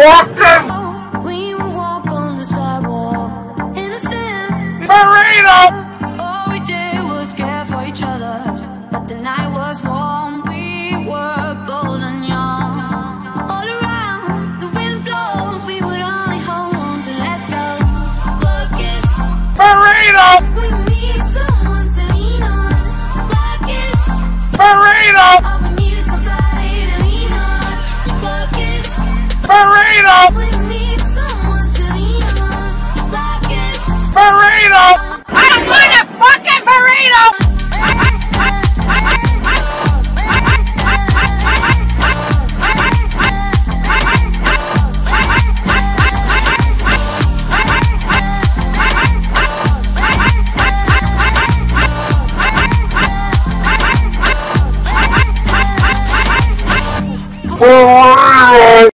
walking. We would walk on the sidewalk innocent. Marino. All we did was care for each other. But the night was warm. We were bold and young. All around, the wind blows. We would only hold on to let go. Focus. Marino. We need someone to lean on. Focus. Marino. Burrito! Burrito! I want a fucking burrito! Oh.